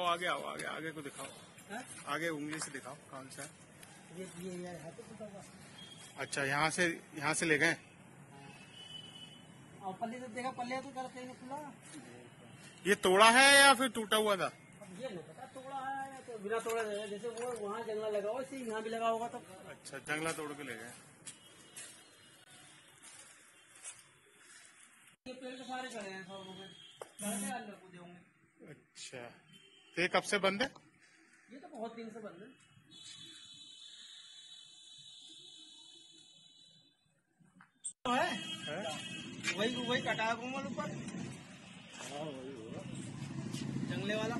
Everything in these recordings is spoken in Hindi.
आओ आगे आओ आगे आगे को दिखाओ। हाँ? आगे उंगली से दिखाओ कौन सा? ये ये ये है तो अच्छा यहाँ से यहाँ से ले गए? और पल्ले तो देखा पल्ले तो कर कहीं खुला। ये तोड़ा है या फिर टूटा हुआ था? ये नहीं पता तोड़ा है तो बिना तोड़ा जैसे वो वहाँ जंगला लगा हुआ यहाँ भी लगा होगा तो अच्छा जंगला तोड़ के ले गए। ये पेड़ तो सारे खड़े हैं सौ रुपए अच्छा। तो ये कब से बंद है? ये तो बहुत दिन से बंद है। तो है। है? वही वही कटाया घूमल ऊपर। जंगले वाला।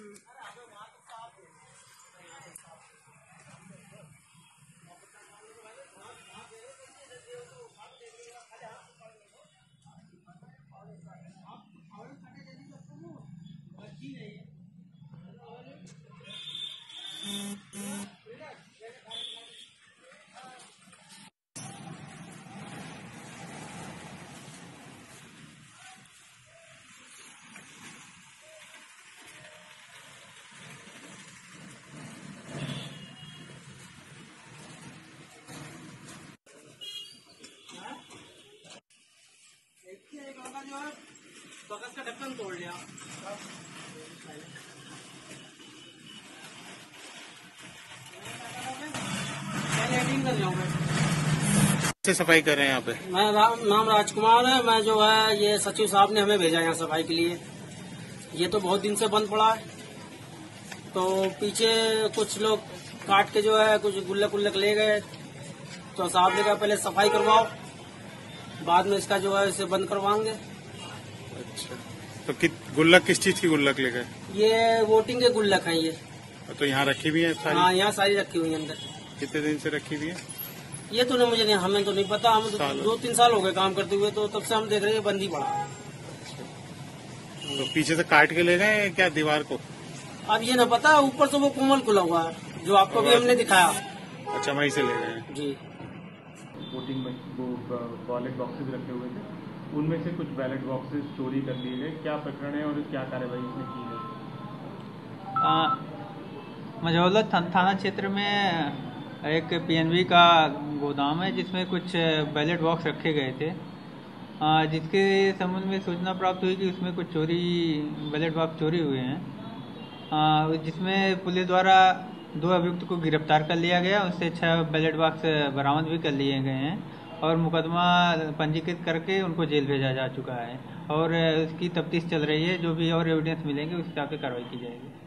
Mm. बगस का ढक्कन तोड़ लिया। से सफ़ाई कर रहे हैं यहाँ पे। मैं राम, नाम राजकुमार है। मैं जो है ये सचिव साहब ने हमें भेजा यहाँ सफ़ाई के लिए। ये तो बहुत दिन से बंद पड़ा है। तो पीछे कुछ लोग काट के जो है कुछ गुल्लक उल्लक ले गए। तो साहब ने कहा पहले सफ़ाई करवाओ। बाद में इसका जो है इसे बंद करवाएँगे। अच्छा। तो कि, गुल्लक किस चीज़ की गुल्लक ले गए ये वोटिंग के गुल्लक हैं ये। तो यहाँ रखी हुई है सारी? हाँ यहाँ सारी रखी हुई है अंदर। कितने दिन से रखी हुई है? ये तो नहीं मुझे नहीं हमें तो नहीं पता। हम तो दो तीन साल हो गए काम करते हुए तो तब से हम देख रहे हैं बंदी ही पड़ा। तो पीछे से काट के ले गए क्या दीवार को? अब ये ना पता ऊपर से वो कोमल खुला हुआ है जो आपको भी हमने दिखाया। अच्छा वहीं से ले गए जी। वोटिंग वो बैलेट बॉक्सेस रखे हुए थे। उनमें से कुछ बैलेट बॉक्सेस चोरी कर लिए गए। क्या प्रकरण है और क्या कार्रवाई इसमें की गई? आ, मझौला था, थाना क्षेत्र में एक पीएनबी का गोदाम है जिसमें कुछ बैलेट बॉक्स रखे गए थे। जिसके संबंध में सूचना प्राप्त हुई कि उसमें कुछ चोरी बैलेट बॉक्स चोरी हुए हैं। जिसमें पुलिस द्वारा दो अभियुक्त को गिरफ़्तार कर लिया गया उससे छह बैलेट बॉक्स बरामद भी कर लिए गए हैं। और मुकदमा पंजीकृत करके उनको जेल भेजा जा चुका है और उसकी तफ्तीश चल रही है, जो भी और एविडेंस मिलेंगे, उस हिसाब से कार्रवाई की जाएगी।